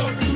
Go.